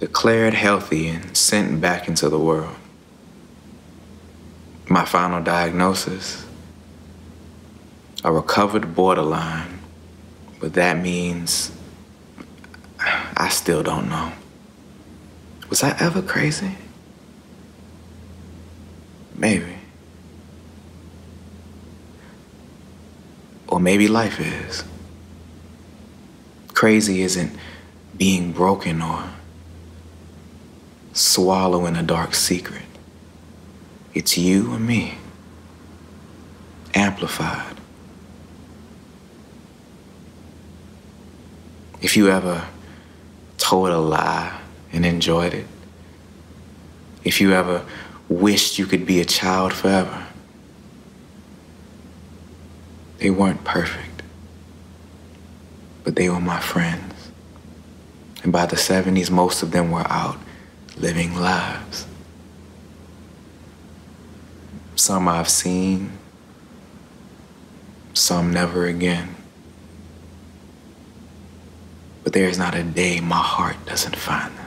declared healthy and sent back into the world. My final diagnosis a recovered borderline, but that means I still don't know. Was I ever crazy? Maybe. Or maybe life is. Crazy isn't being broken or swallowing a dark secret. It's you and me, amplified. If you ever told a lie and enjoyed it, if you ever wished you could be a child forever, they weren't perfect, but they were my friends. And by the 70s, most of them were out living lives. Some I've seen, some never again. But there is not a day my heart doesn't find them.